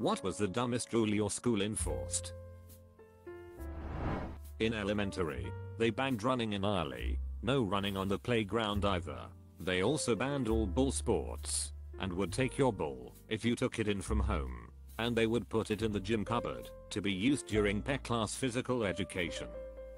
What was the dumbest rule your school enforced? In elementary, they banned running in early, no running on the playground either. They also banned all ball sports, and would take your ball if you took it in from home, and they would put it in the gym cupboard to be used during PE class physical education.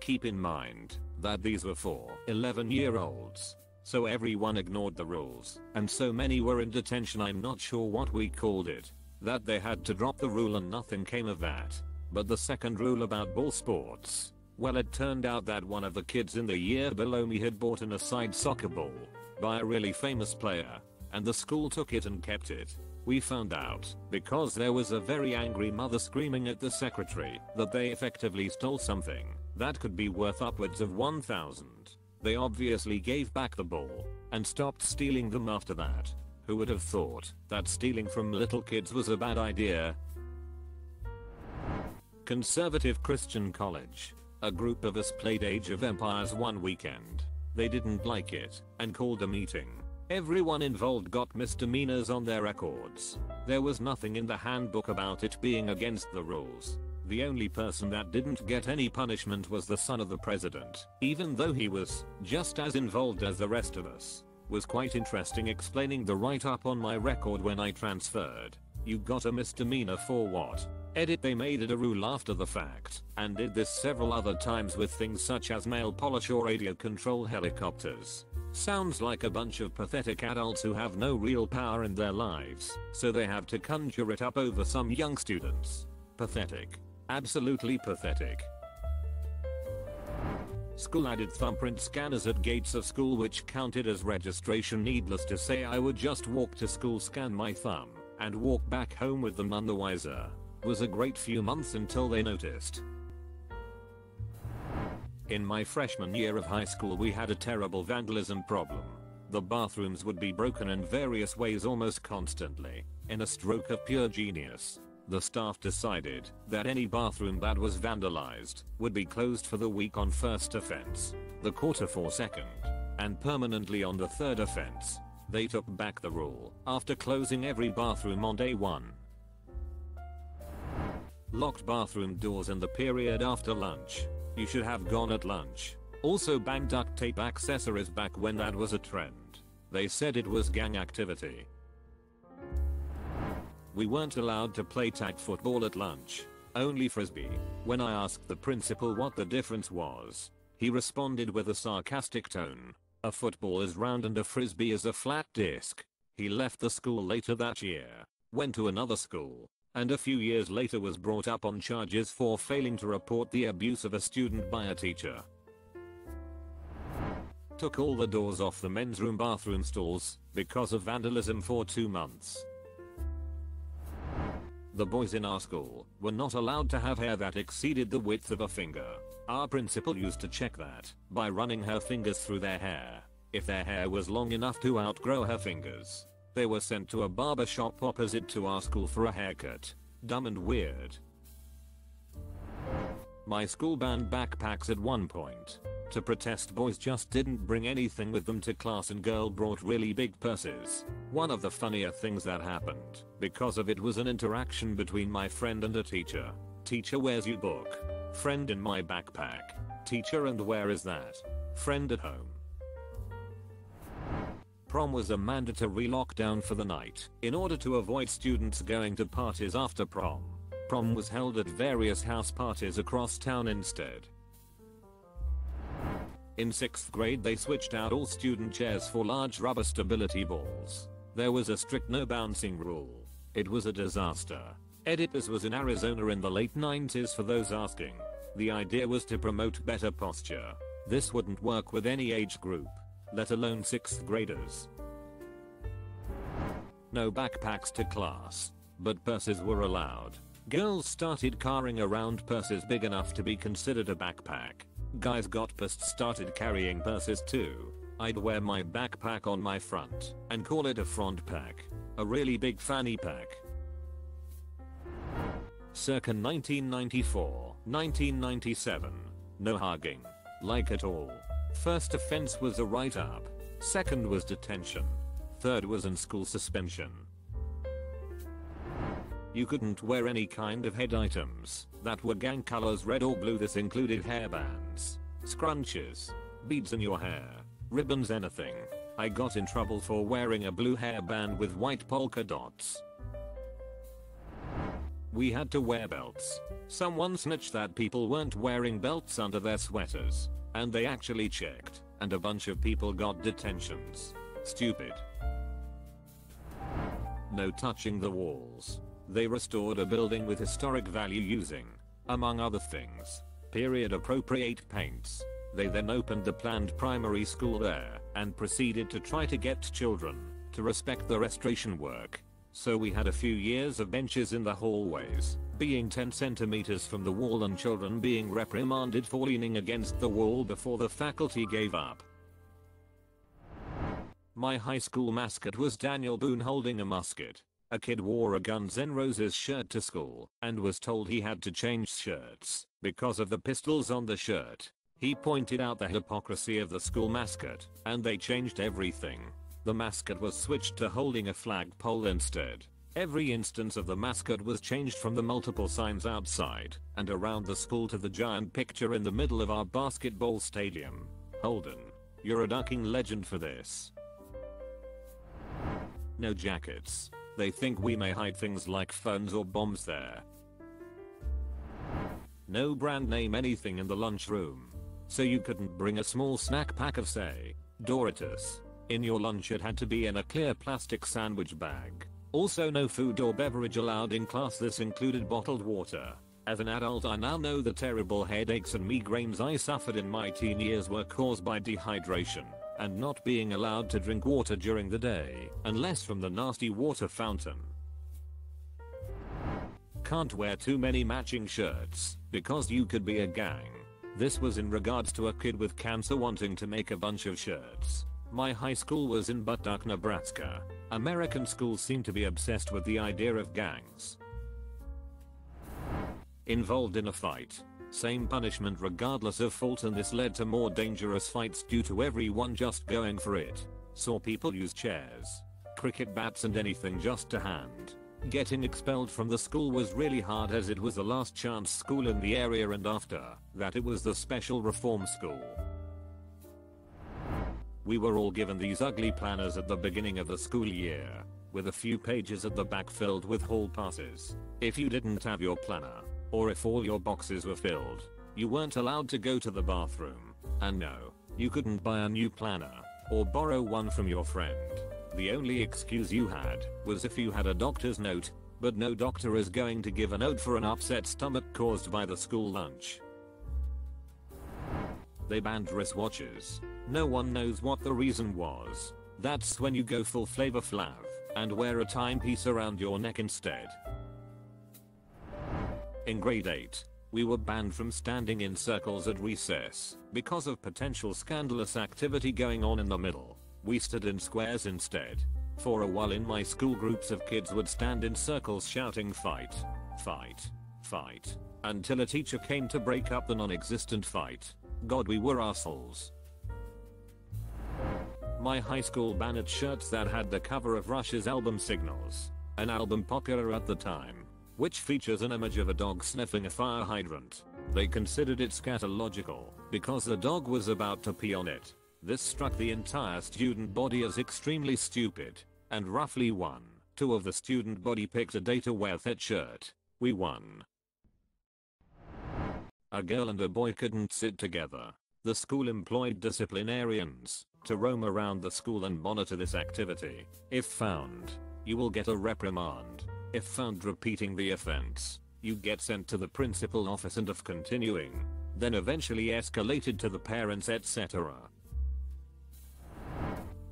Keep in mind that these were for 11 year olds, so everyone ignored the rules, and so many were in detention I'm not sure what we called it, that they had to drop the rule and nothing came of that. But the second rule about ball sports, well it turned out that one of the kids in the year below me had bought an aside soccer ball by a really famous player and the school took it and kept it. We found out because there was a very angry mother screaming at the secretary that they effectively stole something that could be worth upwards of 1000. They obviously gave back the ball and stopped stealing them after that. Who would have thought that stealing from little kids was a bad idea? Conservative Christian College. A group of us played Age of Empires one weekend. They didn't like it and called a meeting. Everyone involved got misdemeanors on their records. There was nothing in the handbook about it being against the rules. The only person that didn't get any punishment was the son of the president, even though he was just as involved as the rest of us. Was quite interesting explaining the write up on my record when I transferred. You got a misdemeanor for what? Edit they made it a rule after the fact, and did this several other times with things such as nail polish or radio control helicopters. Sounds like a bunch of pathetic adults who have no real power in their lives, so they have to conjure it up over some young students. Pathetic. Absolutely pathetic. School added thumbprint scanners at gates of school which counted as registration needless to say I would just walk to school scan my thumb and walk back home with them none the wiser was a great few months until they noticed. In my freshman year of high school we had a terrible vandalism problem. The bathrooms would be broken in various ways almost constantly. In a stroke of pure genius, the staff decided that any bathroom that was vandalized would be closed for the week on first offense, the quarter for second, and permanently on the third offense. They took back the rule after closing every bathroom on day 1 locked bathroom doors in the period after lunch. You should have gone at lunch. Also banned duct tape accessories back when that was a trend. They said it was gang activity. We weren't allowed to play tag football at lunch. Only frisbee. When I asked the principal what the difference was, he responded with a sarcastic tone. A football is round and a frisbee is a flat disc. He left the school later that year, went to another school, and a few years later was brought up on charges for failing to report the abuse of a student by a teacher. Took all the doors off the men's room bathroom stalls because of vandalism for two months. The boys in our school were not allowed to have hair that exceeded the width of a finger. Our principal used to check that by running her fingers through their hair. If their hair was long enough to outgrow her fingers, they were sent to a barber shop opposite to our school for a haircut. Dumb and weird. My school banned backpacks at one point. To protest boys just didn't bring anything with them to class and girl brought really big purses. One of the funnier things that happened because of it was an interaction between my friend and a teacher. Teacher where's your book? Friend in my backpack. Teacher and where is that? Friend at home. Prom was a mandatory lockdown for the night in order to avoid students going to parties after prom. Prom was held at various house parties across town instead. In 6th grade they switched out all student chairs for large rubber stability balls. There was a strict no bouncing rule. It was a disaster. Editors was in Arizona in the late 90s for those asking. The idea was to promote better posture. This wouldn't work with any age group let alone 6th graders. No backpacks to class, but purses were allowed. Girls started carrying around purses big enough to be considered a backpack. Guys got pissed started carrying purses too. I'd wear my backpack on my front and call it a front pack. A really big fanny pack. Circa 1994, 1997. No hugging. Like at all. First offense was a write-up. Second was detention. Third was in school suspension. You couldn't wear any kind of head items that were gang colors red or blue. This included hairbands, scrunches, beads in your hair, ribbons anything. I got in trouble for wearing a blue hairband with white polka dots. We had to wear belts. Someone snitched that people weren't wearing belts under their sweaters. And they actually checked. And a bunch of people got detentions. Stupid. No touching the walls. They restored a building with historic value using, among other things, period appropriate paints. They then opened the planned primary school there and proceeded to try to get children to respect the restoration work so we had a few years of benches in the hallways, being 10 centimeters from the wall and children being reprimanded for leaning against the wall before the faculty gave up. My high school mascot was Daniel Boone holding a musket. A kid wore a Guns N' Roses shirt to school and was told he had to change shirts because of the pistols on the shirt. He pointed out the hypocrisy of the school mascot and they changed everything. The mascot was switched to holding a flagpole instead. Every instance of the mascot was changed from the multiple signs outside and around the school to the giant picture in the middle of our basketball stadium. Holden, you're a ducking legend for this. No jackets. They think we may hide things like phones or bombs there. No brand name anything in the lunchroom. So you couldn't bring a small snack pack of say, Doritos, in your lunch it had to be in a clear plastic sandwich bag. Also no food or beverage allowed in class this included bottled water. As an adult I now know the terrible headaches and migraines I suffered in my teen years were caused by dehydration and not being allowed to drink water during the day unless from the nasty water fountain. Can't wear too many matching shirts because you could be a gang. This was in regards to a kid with cancer wanting to make a bunch of shirts. My high school was in Butt Duck, Nebraska. American schools seem to be obsessed with the idea of gangs. Involved in a fight. Same punishment regardless of fault and this led to more dangerous fights due to everyone just going for it. Saw people use chairs, cricket bats and anything just to hand. Getting expelled from the school was really hard as it was the last chance school in the area and after that it was the special reform school. We were all given these ugly planners at the beginning of the school year, with a few pages at the back filled with hall passes. If you didn't have your planner, or if all your boxes were filled, you weren't allowed to go to the bathroom. And no, you couldn't buy a new planner, or borrow one from your friend. The only excuse you had was if you had a doctor's note, but no doctor is going to give a note for an upset stomach caused by the school lunch. They banned wristwatches, no one knows what the reason was. That's when you go full Flavor Flav and wear a timepiece around your neck instead. In grade 8, we were banned from standing in circles at recess because of potential scandalous activity going on in the middle. We stood in squares instead. For a while in my school groups of kids would stand in circles shouting fight, fight, fight, until a teacher came to break up the non-existent fight. God we were assholes. My high school banned shirts that had the cover of Rush's album Signals, an album popular at the time, which features an image of a dog sniffing a fire hydrant. They considered it scatological because the dog was about to pee on it. This struck the entire student body as extremely stupid, and roughly one, two of the student body picked a day to wear that shirt. We won. A girl and a boy couldn't sit together. The school employed disciplinarians to roam around the school and monitor this activity. If found, you will get a reprimand. If found repeating the offense, you get sent to the principal office and if continuing, then eventually escalated to the parents etc.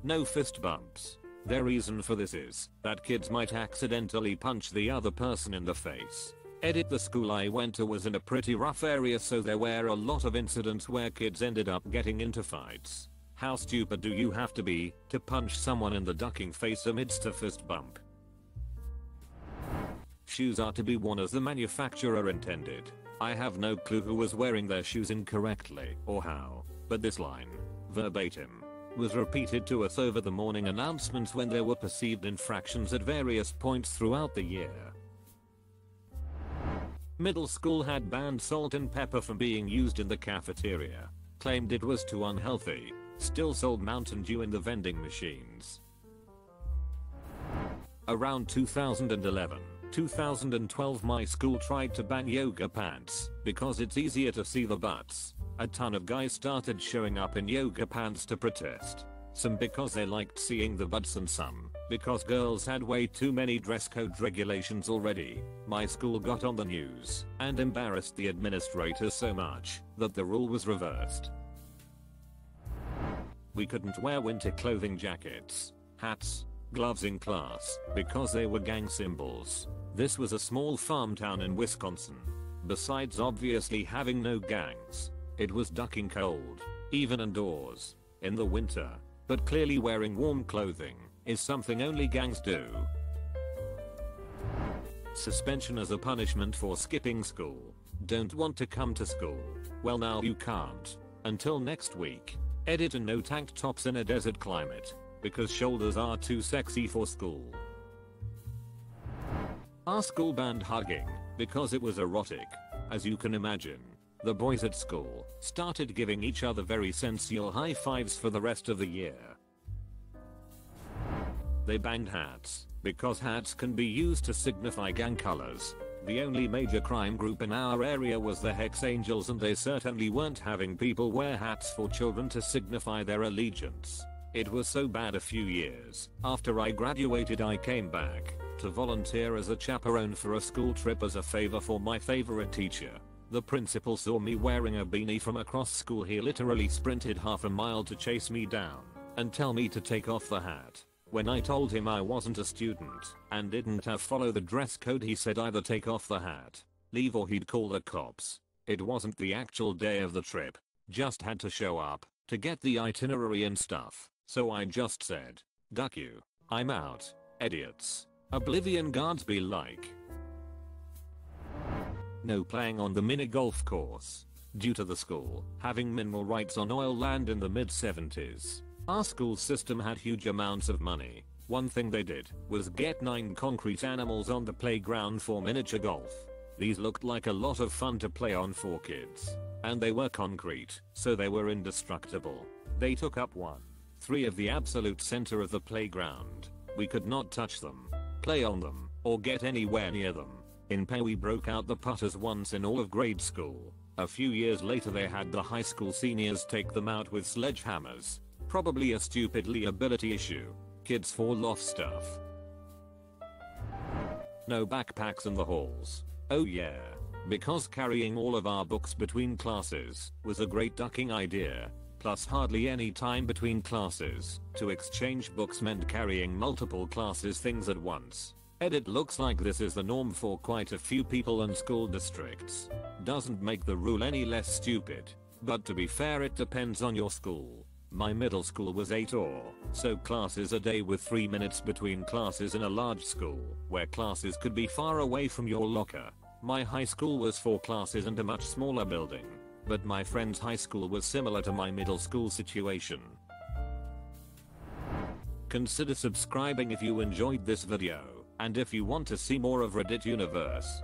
No fist bumps. Their reason for this is that kids might accidentally punch the other person in the face. Edit the school I went to was in a pretty rough area so there were a lot of incidents where kids ended up getting into fights. How stupid do you have to be to punch someone in the ducking face amidst a fist bump? Shoes are to be worn as the manufacturer intended. I have no clue who was wearing their shoes incorrectly or how, but this line, verbatim, was repeated to us over the morning announcements when there were perceived infractions at various points throughout the year. Middle school had banned salt and pepper from being used in the cafeteria. Claimed it was too unhealthy. Still sold Mountain Dew in the vending machines. Around 2011, 2012 my school tried to ban yoga pants because it's easier to see the butts. A ton of guys started showing up in yoga pants to protest. Some because they liked seeing the butts and some because girls had way too many dress code regulations already. My school got on the news and embarrassed the administrators so much that the rule was reversed. We couldn't wear winter clothing jackets, hats, gloves in class because they were gang symbols. This was a small farm town in Wisconsin. Besides obviously having no gangs, it was ducking cold, even indoors, in the winter, but clearly wearing warm clothing is something only gangs do. Suspension as a punishment for skipping school. Don't want to come to school. Well now you can't. Until next week. Edit and no tank tops in a desert climate. Because shoulders are too sexy for school. Our school banned hugging. Because it was erotic. As you can imagine. The boys at school started giving each other very sensual high fives for the rest of the year. They banned hats, because hats can be used to signify gang colors. The only major crime group in our area was the Hex Angels and they certainly weren't having people wear hats for children to signify their allegiance. It was so bad a few years. After I graduated I came back to volunteer as a chaperone for a school trip as a favor for my favorite teacher. The principal saw me wearing a beanie from across school he literally sprinted half a mile to chase me down and tell me to take off the hat. When I told him I wasn't a student and didn't have follow the dress code he said either take off the hat, leave or he'd call the cops. It wasn't the actual day of the trip, just had to show up to get the itinerary and stuff, so I just said, duck you, I'm out, idiots. Oblivion guards be like. No playing on the mini golf course. Due to the school having minimal rights on oil land in the mid 70s, our school system had huge amounts of money. One thing they did was get 9 concrete animals on the playground for miniature golf. These looked like a lot of fun to play on for kids. And they were concrete, so they were indestructible. They took up one. Three of the absolute center of the playground. We could not touch them, play on them, or get anywhere near them. In pay we broke out the putters once in all of grade school. A few years later they had the high school seniors take them out with sledgehammers. Probably a stupid liability issue. Kids fall off stuff. No backpacks in the halls. Oh yeah. Because carrying all of our books between classes was a great ducking idea. Plus hardly any time between classes. To exchange books meant carrying multiple classes things at once. Edit looks like this is the norm for quite a few people and school districts. Doesn't make the rule any less stupid. But to be fair it depends on your school. My middle school was 8 or so classes a day with 3 minutes between classes in a large school, where classes could be far away from your locker. My high school was 4 classes and a much smaller building. But my friend's high school was similar to my middle school situation. Consider subscribing if you enjoyed this video, and if you want to see more of Reddit Universe.